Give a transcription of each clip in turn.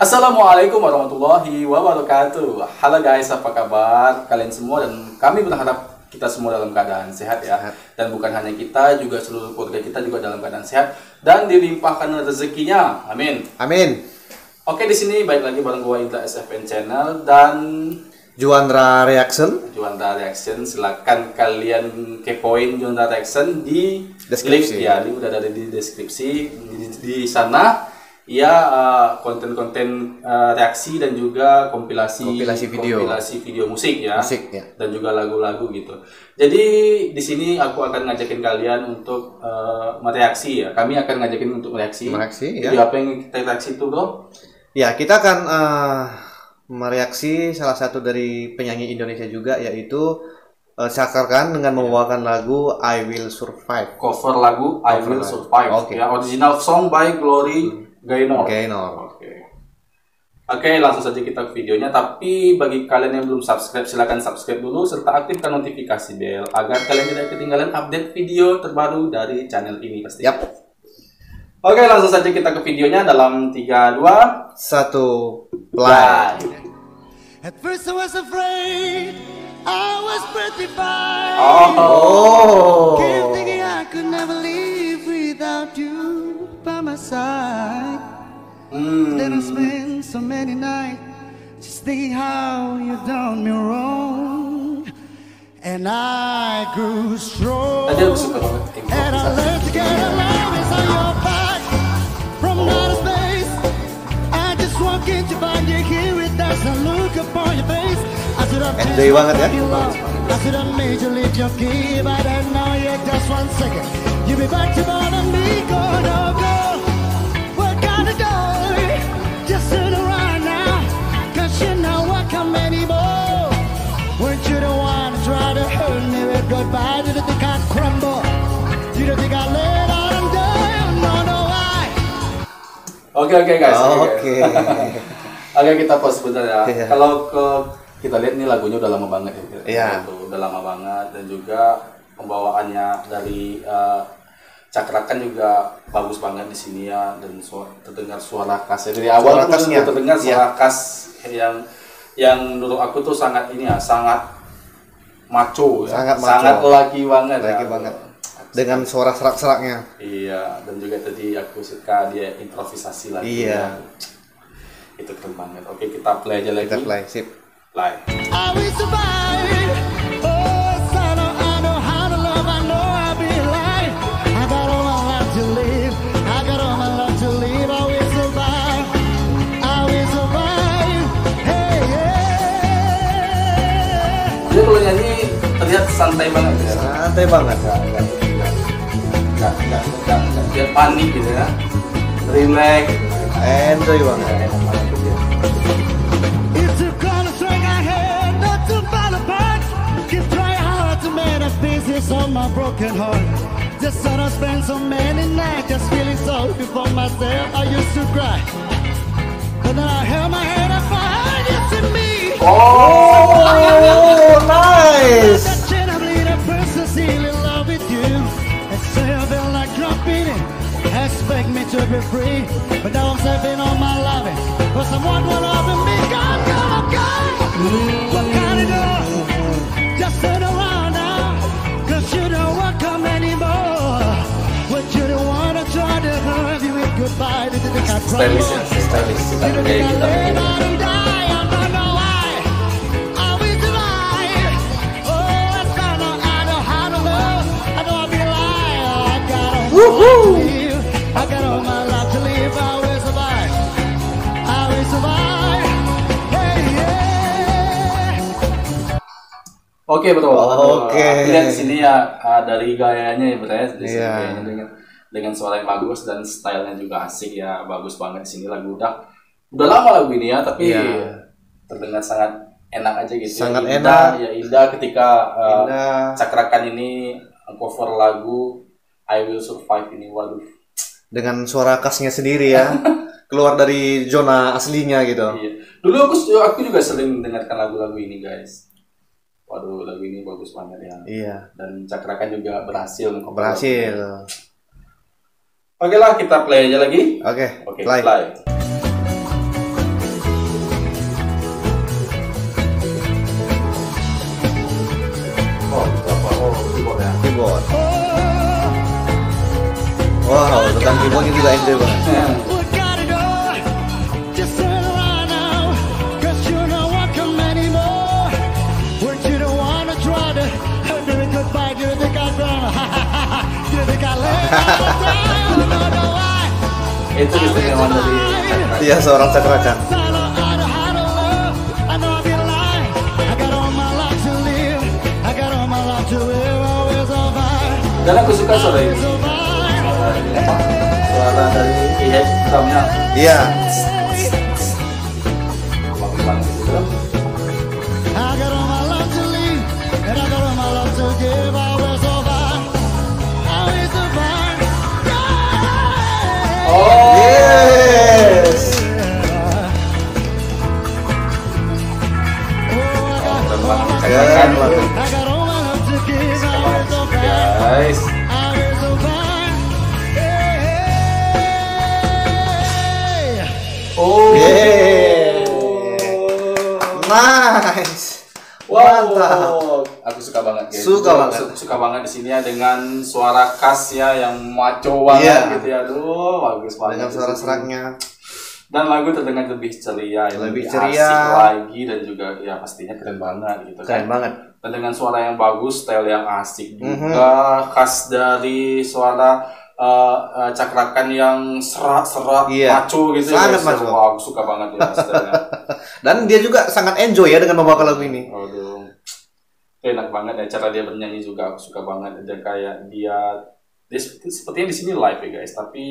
Assalamualaikum warahmatullahi wabarakatuh. Halo guys, apa kabar kalian semua dan kami berharap kita semua dalam keadaan sehat ya. Sehat. Dan bukan hanya kita, juga seluruh keluarga kita juga dalam keadaan sehat dan dilimpahkan rezekinya. Amin. Amin. Oke, di sini baik lagi bareng gua Indra SFN Channel dan Juandra Reaction. Juanda Reaction. Silakan kalian kepoin Juanda Reaction di Deskripsi. link ya, link udah ada di deskripsi. Di, di sana ya konten-konten eh, reaksi dan juga kompilasi Kompilasi video. kompilasi video musik ya. Musik, ya. Dan juga lagu-lagu gitu. Jadi di sini aku akan ngajakin kalian untuk eh, mereaksi ya. Kami akan ngajakin untuk mereaksi. Mereaksi, ya. Video apa yang kita reaksi itu, Bro? Ya, kita akan eh, mereaksi salah satu dari penyanyi Indonesia juga yaitu uh, Khan dengan membawakan lagu I Will Survive. cover lagu I Cover Will. Survive Oke. ya original song by Glory Gaynor. Gaynor. Oke. Oke, langsung saja kita ke videonya. Tapi bagi kalian yang belum subscribe, silakan subscribe dulu serta aktifkan notifikasi bell agar kalian tidak ketinggalan update video terbaru dari channel ini pasti. Yap. Oke, langsung saja kita ke videonya dalam 3 2 Satu play. At first I was afraid, I was petrified. Oh. Oh. Kept thinking I could never live without you by my side. Hmm. Then I spent so many nights just thinking how you done me wrong. And I grew strong. And I learned to get as on your back from outer space. I just walk in to find you here with that look upon your face. I should have Enjoy banget ya. you love. I should have made you lift your key, but I know you just one second. You be back Oke oke guys. Oke. Oke kita pause sebentar ya. Iya. Kalau ke kita lihat nih lagunya udah lama banget ya. Iya. Gitu, udah lama banget dan juga pembawaannya dari eh, Cakrakan juga bagus banget di sini ya dan suara, terdengar suara khasnya dari awal Suara khasnya. terdengar Iya. suara khas yang yang menurut aku tuh sangat ini ya sangat maco ya. Sangat maco. sangat laki banget Laki ya. banget. Dengan suara serak-seraknya. Iya, dan juga tadi aku suka dia improvisasi lagi. Iya. Itu keren banget. Oke, kita play aja lagi. Kita play, sip. Play. I will survive. Oh, I know how to love. I know I'll be alive. I got all my life to live. I got all my life to live. I will. Dia kalau nyanyi terlihat santai banget ya. Santai banget. panik gitu kan relax enjoy banget on my broken heart. Just thought I spent so many nights just feeling sorry for myself. I used to cry, but I held my head up me. Oh, nice. Love. I know I'll be alive. I got all my life to live. I got all my life to live. I will survive. I will survive. Hey, yeah. Oke betul. Oke. Aku lihat di sini ya dari gayanya ya dari sini Iya. gayanya dengan suara yang bagus dan stylenya juga asik ya bagus banget di sini lagu udah udah lama lagu ini ya tapi Iya. terdengar sangat enak aja gitu. Sangat ya. enak. Ya indah ketika uh, Indah. cakrakan ini cover lagu I Will Survive ini waduh. Dengan suara khasnya sendiri ya. Keluar dari zona aslinya gitu. Iya. Dulu aku aku juga sering mendengarkan lagu-lagu ini guys. Waduh lagu ini bagus banget ya. Iya. Dan cakrakan juga berhasil Berhasil. lagu. Oke lah, kita play aja lagi. Oke, okay, okay, play. play. Oh, oh, keyboard ya. Keyboard. Wow, tekan keyboardnya juga enak banget. Ya. My life to live. Always survive. Dan aku suka suara ini. Suara dari iya drumnya Iya. Will survive. Guys. Yeah. Oh. Nice. Wow, Mantap. aku suka banget guys. Suka banget. su- Suka banget di sini ya dengan suara khas ya yang maco banget Iya. gitu ya. Aduh, bagus banget. Dengan suara seraknya. Dan lagu terdengar lebih ceria, Lebih lebih, ceria. asik lagi dan juga ya pastinya keren banget gitu Keren kan. banget. Dan dengan suara yang bagus, style yang asik juga, khas dari suara uh, uh, cakrakan yang serak-serak, Iya. maco gitu Sangat ya. maco. Wow, aku suka banget ya. Dan dia juga sangat enjoy ya dengan membawakan lagu ini. Aduh, enak banget ya cara dia bernyanyi juga aku suka banget dan kayak dia dia seperti, sepertinya di sini live ya guys, tapi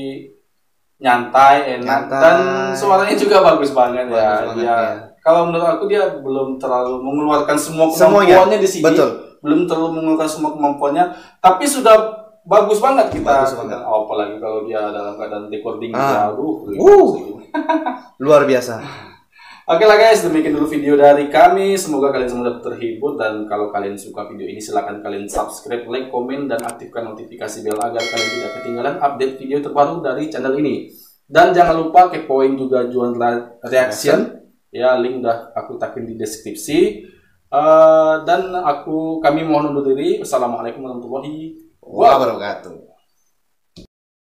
nyantai, enak Nyantai. dan suaranya juga bagus banget ya. Bagus banget, dia ya. kalau menurut aku dia belum terlalu mengeluarkan semua Semuanya, kemampuannya di sini. betul. Belum terlalu mengeluarkan semua kemampuannya, tapi sudah bagus banget kita. Bagus banget. Oh, apalagi kalau dia dalam keadaan recording Ah. aduh, Uh. Luar biasa. Oke lah guys, demikian dulu video dari kami. Semoga kalian semua dapat terhibur dan kalau kalian suka video ini silahkan kalian subscribe, like, komen, dan aktifkan notifikasi bell agar kalian tidak ketinggalan update video terbaru dari channel ini. Dan jangan lupa kepoin juga Juan Reaction. Ya, link udah aku takin di deskripsi. Eh, dan aku kami mohon undur diri. Wassalamualaikum warahmatullahi. Wabarakatuh.